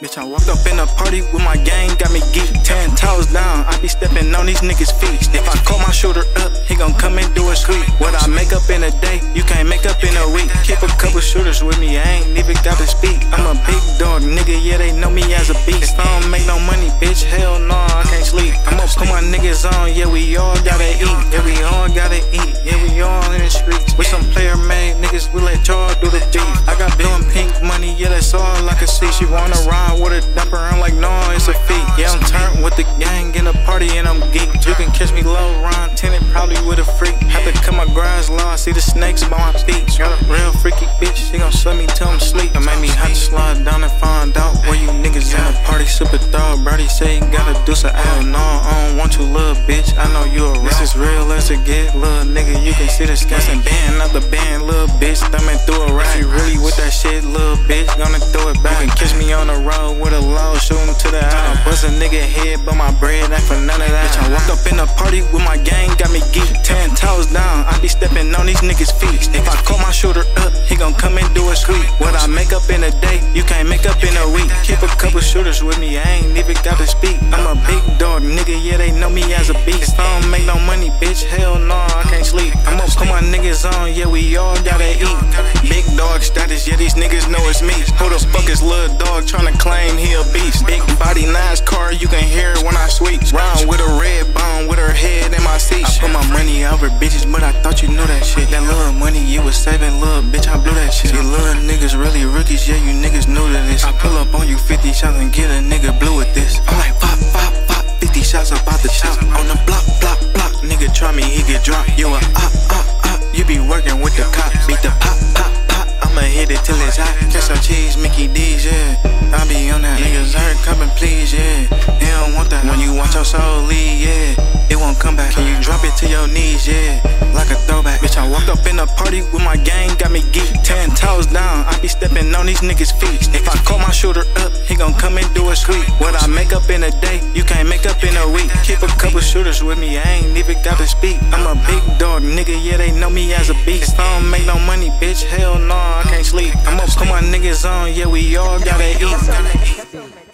Bitch, I walked up in a party with my gang, got me geek. Ten toes down, I be stepping on these niggas' feet. If I call my shoulder up, he gon' come and do it sweet. What I make up in a day, you can't make up in a week. Keep a couple shooters with me, I ain't even got to speak. I'm a big dog, nigga, yeah, they know me as a beast. If I don't make no money, bitch, hell no, on, yeah, we all gotta eat. Yeah, we all gotta eat, yeah, we all in the streets. We some player made niggas, we let y'all do the beat. I got blue and pink money, yeah, that's all I can see. She wanna ride with a dumper, I'm like, no, it's a feat. Yeah, I'm turned with the gang in the party and I'm geek. You can catch me low, Ron Tenant, probably with a freak. Have to cut my grass law, see the snakes by my feet. Got a real freaky bitch, she gon' slut me till I'm sleep. It made me to slide down and find out where you niggas in the party. Super say you gotta do some L. No, I don't want you, little bitch. I know you a This is real as it get, little nigga. You can see the scans and band out the band, little bitch. Thumbing through a. If you really with that shit, little bitch, gonna throw it back. You can catch me on the road with a low, shoot him to the eye. Bust a nigga head, but my bread ain't for none of that. Bitch, I walked up in the party with my gang, got me geek. Ten toes down, I be stepping on these niggas' feet. If I call my shoulder up, he gon' come and do a sweet. What I make up in a day, you can't make up in a week. Keep a couple shooters with me, I ain't even got to speak. I'm a big dog, nigga, yeah, they know me as a beast. I don't make no money, bitch, hell no, I can't sleep. I'ma put my niggas on, yeah, we all gotta eat. Big dog status, yeah, these niggas know it's me. Who the fuck is little dog tryna claim he a beast? Big body, nice car, you can hear it when I sweep. Round with a red bone, with her head in my seat. I put my money over bitches, but I thought you knew that shit. That little money you saving, love, bitch, I blew that shit. You little niggas really rookies, yeah, you niggas new to this. I pull up on you 50 shots and get a nigga blue with this. I'm like, pop, pop, pop, 50 shots about the chop. On the block, block, block, nigga try me, he get dropped. You a op, op, op, you be working with the cops. Beat the pop, pop, pop, I'ma hit it till it's hot. Catch some cheese, Mickey D's, yeah. I be on that. Niggas hurt, come and please, yeah. They don't want that. When you watch your soul leave, yeah. It won't come back. Can you drop it to your knees, yeah? Like a throwback. Bitch, I walked up in a party with my gang, got me geek. Ten toes down, I be stepping on these niggas' feet. If I call my shoulder up, he gon' come and do a sweep. What I make up in a day, you can't make up in a week. Keep a couple shooters with me, I ain't even got to speak. I'm a big dog, nigga, yeah, they know me as a beast. If I don't make no money, bitch, hell no, I can't sleep. I'ma put my niggas on, yeah, we all gotta eat. Children.